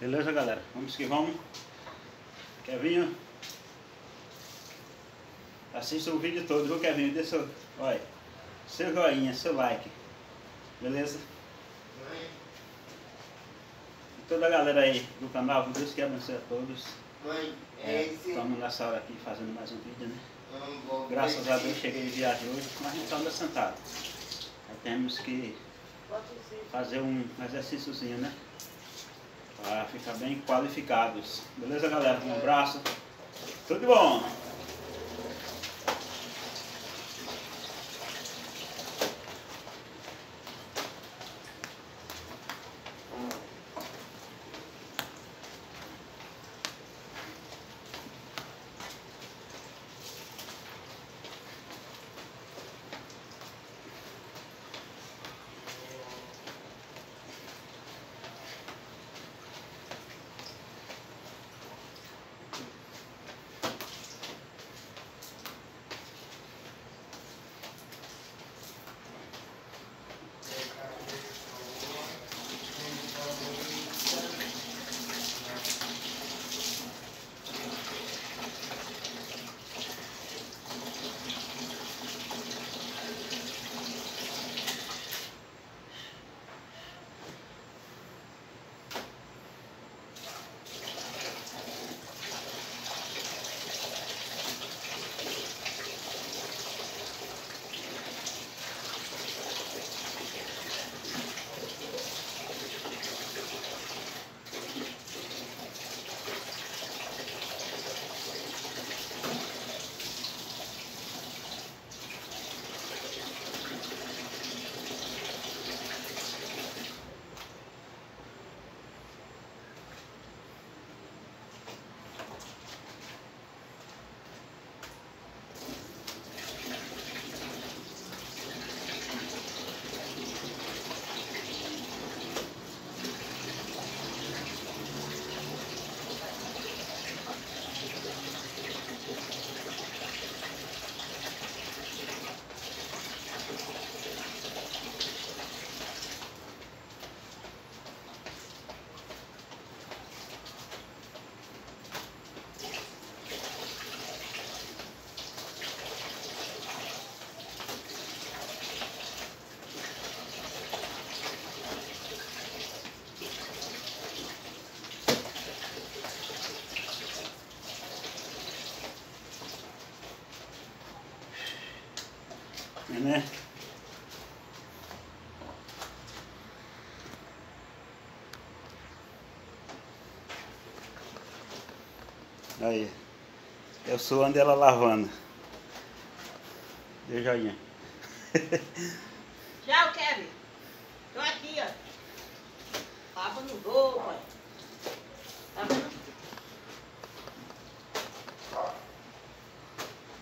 Beleza, galera? Vamos que vamos. Kevinho. Assista o vídeo todo, viu, Kevinho? Dê seu, olha, seu joinha, seu like. Beleza? E toda a galera aí do canal, Deus que abençoe a todos. Mãe, É, é esse. estamos nessa hora aqui fazendo mais um vídeo, né? Não Graças a Deus cheguei de viagem hoje, mas a gente anda sentado. Aí temos que fazer um exercíciozinho, né? Para ficar bem qualificados. Beleza, galera? Um abraço. Tudo de bom! Aí. Eu sou onde ela lavando. Dê joinha. Tchau, Kevin. Tô aqui, ó. Lavando roupa. Tá vendo?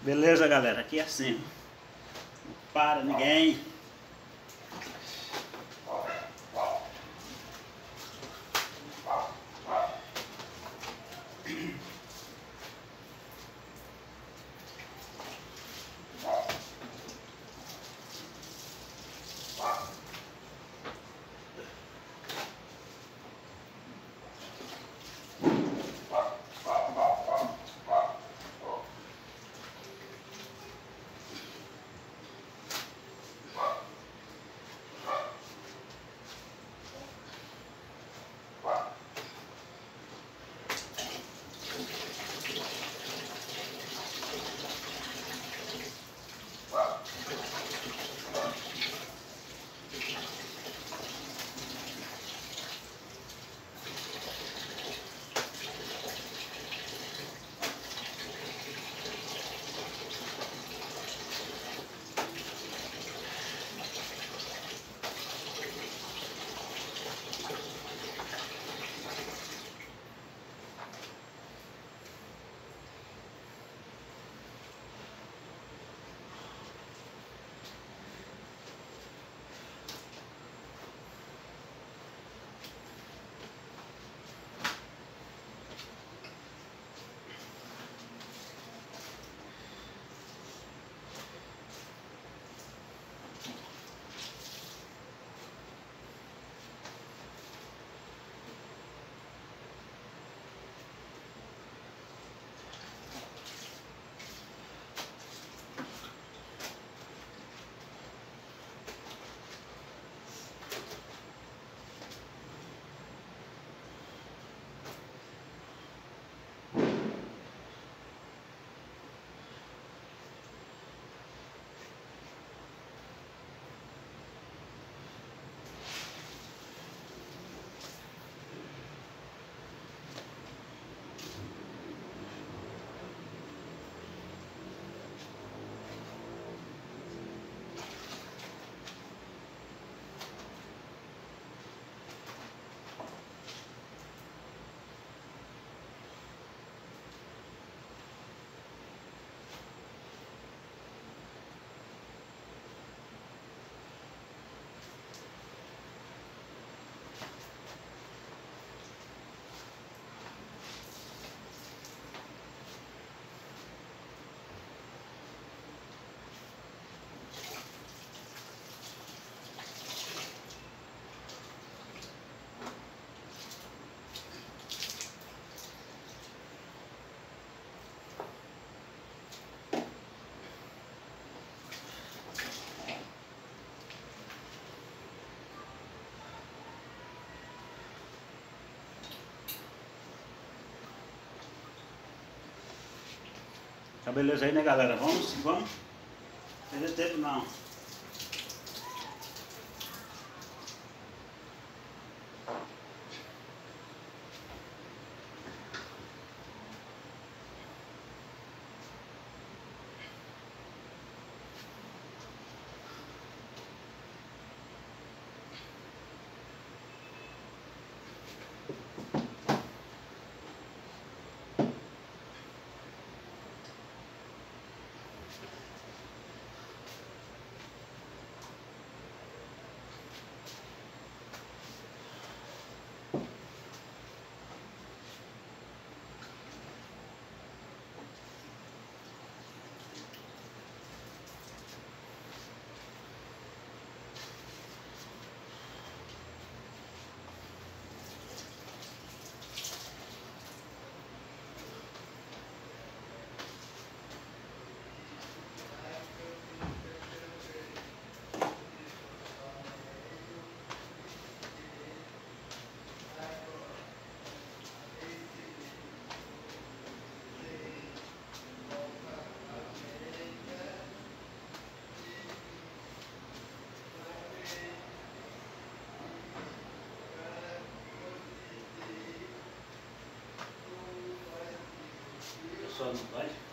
Beleza, galera? Aqui é assim. Não para ninguém. Tá beleza aí, né, galera? Vamos, vamos. Perder tempo não. Só não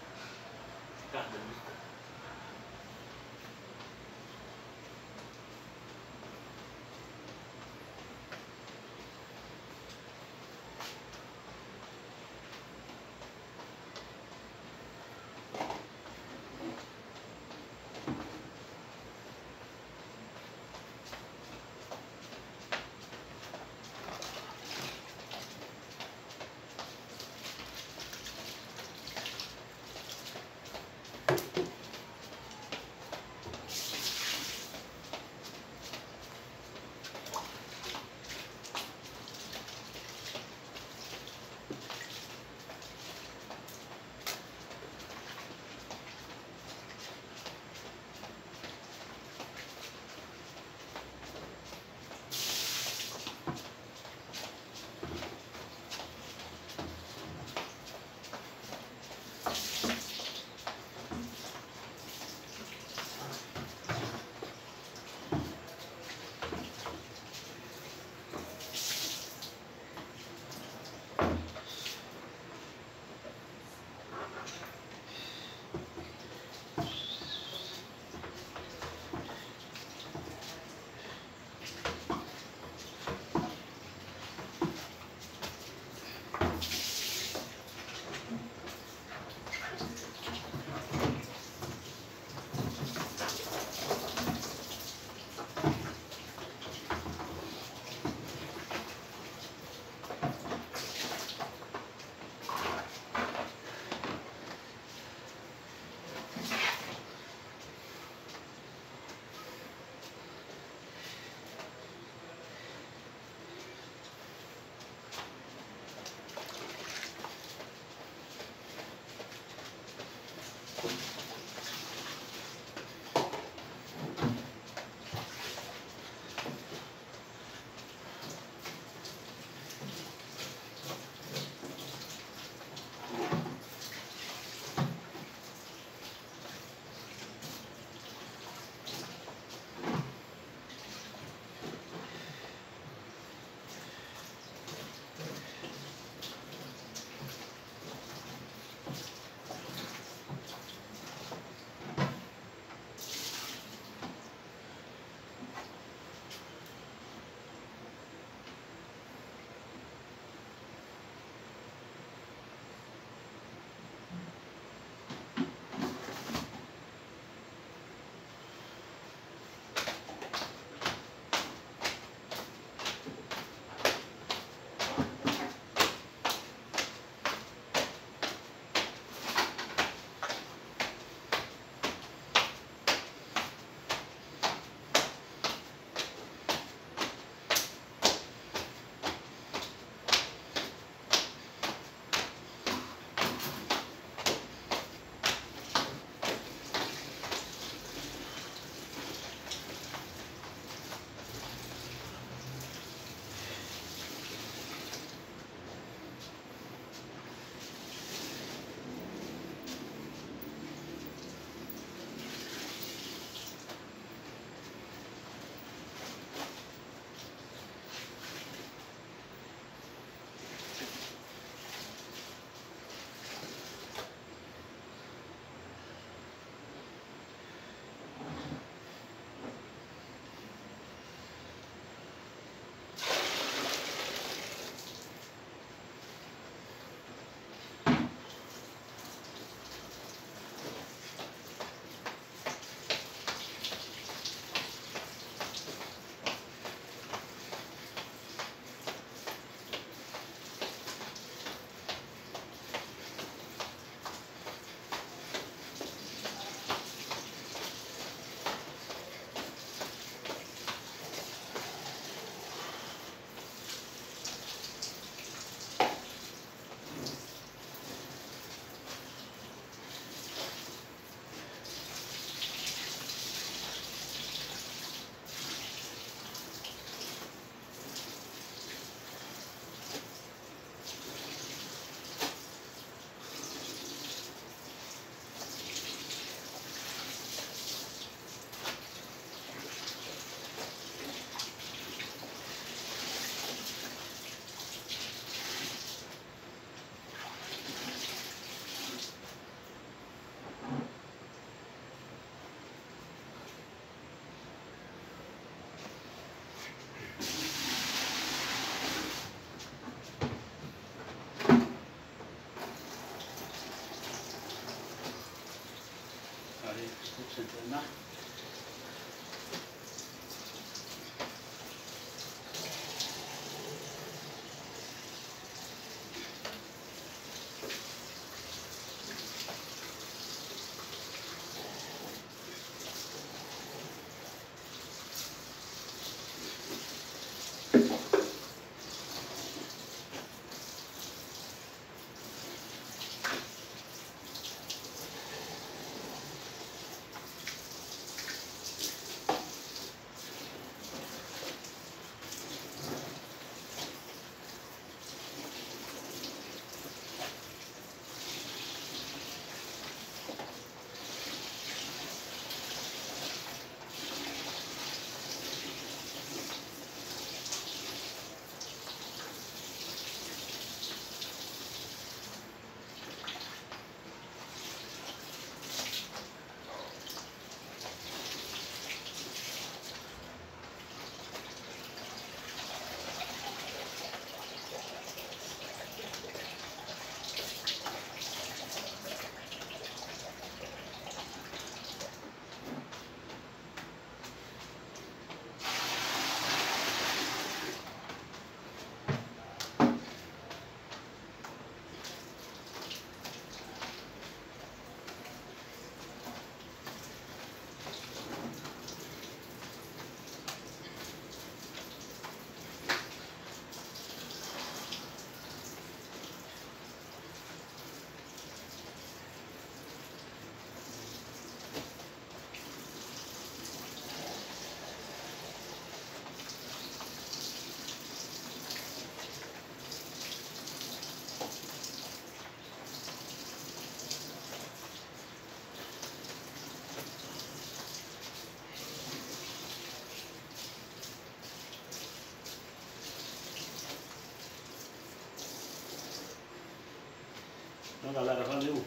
Então galera, valeu.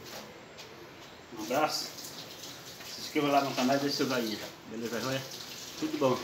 Um abraço. Se inscreva lá no canal e deixe seu joinha. Beleza, joia? Tudo bom.